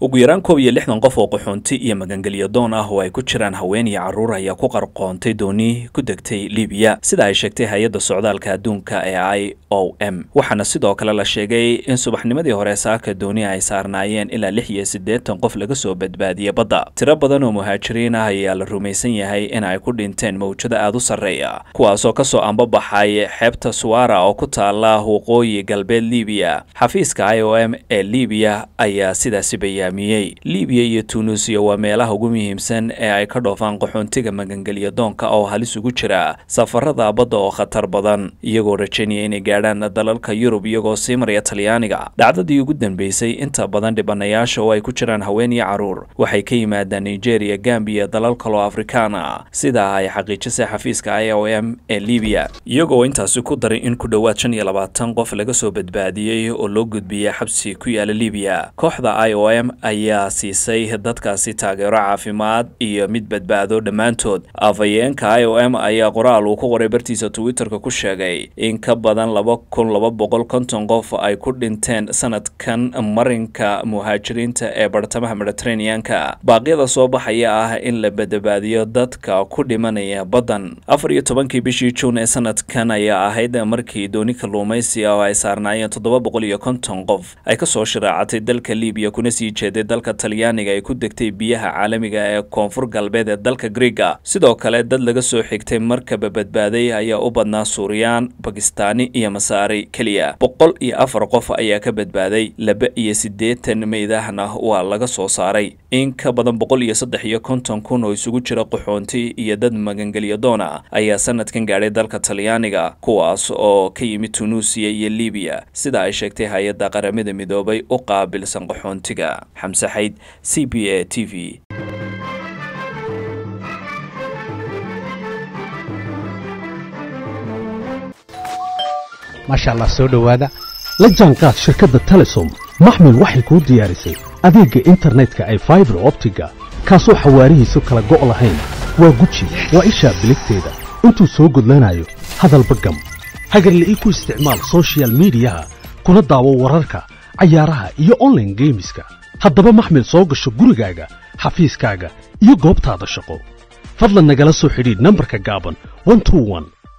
ugu yaraan koob iyo lixdan qof oo qaxoonti iyo magangelyo doon ah oo ay ku jiraan haween iyo carruur ayaa ku qarqoontay dooni ku degtay libiya sida ay sheegtay hay'adda socdaalka adduunka ee i o m waxaana sidoo kale la sheegay in subaxnimadii hore saaka dooni ay saarnaayeen ilaa lix iyo siddeetan qof laga soo badbaadiyey badda. Tiro badan oo muhaajiriin ah ayaa la rumaysan yahay in ay ku dhinteen mawjado aad u sarreeya kuwaasoo ka soo ambabaxay xeebta suwara oo ku taala waqooyi galbeed libiya xafiiska i o m ee libiya ayaa sidaasi bayaamiyey libiya iyo tunuusiya waa meelaha ugu muhiimsan ee ay ka dhoofaan qaxoontiga magangelya doonka oo halis ugu jira safarada badda oo khatar badan iyagoo rajaynaya inay gaadhaan dalalka yurub iyagoo sii maraya talyaaniga. Dhacdadii ugu dambeysay inta badan dhibanayaasha oo ay ku jiraan haween iyo carruur waxay ka yimaadaan nigeria gambiya dalal kaloo afrikaan ah sida ay xaqiijisay xafiiska i o m ee libiya iyagoo intaasi ku daray in ku dhowaad shan iyo labaatan qof laga soo badbaadiyey oo loo gudbiyey xabsi ku yaalla libiya kooxda i o m ayaa siisay dadkaasi taageero caafimaad iyo mid badbaado dhammaantood. Afhayeenka i o m ayaa qoraal uu ku qoray bartiisa twitterka ku sheegay in ka badan laba kun laba boqol konton qof ay ku dhinteen sanadkan marinka muhaajiriinta ee bartamaha mediteraneanka baaqyada soo baxaya ah in la badbaadiyo dadka ku dhimanaya baddan afar iyo tobankii bishii juun ee sanadkan ayaa ahayd markii dooni kalluumaysiga oo ay saarnaayeen toddoba boqol iyo konton qof ay ka soo shiraacatay dalka libiya kuna sii jeeday dalka talyaaniga ay ku degtay biyaha caalamiga ee koonfur galbeed ee dalka griega sidoo kale dad laga soo xigtay markaba badbaaday ayaa u badnaa suuriyaan bakistaani iyo masaari. Keliya boqol iyo afar qof ayaa ka badbaaday laba iyo siddeetan meydahna waa laga soo saaray. In ka badan boqol iyo saddex iyo konton kun oo isugu jira qaxoonti iyo dad magangelyo doona ayaa sanadkan gaadhay dalka talyaaniga kuwaas oo ka yimid tunuusiya iyo libiya. Sida ay sheegtay hay'adda qaramada midoobay u qaabilsan qaxoontiga xamse xayd c b a t v. Maasha allah soo dhowaada. La jaanqaad shirkadda telesom. Maxmil waxay kuu diyaarisay adeegga internetka ay faibar optiga kaasoo xawaarihiisu kala go' lahayn. Waa guji waa ishaa biligteeda. Intuu soo gudlanayo hadalba gam hagarla'ii ku isticmaal sochial midiyaha kuna daawo wararka cayaaraha iyo onlaine geemiska haddaba maxmil soo gasho gurigaaga xafiiskaaga iyo goobtaada shaqo. fadlan nagala soo xidhiidh nambarka gaaban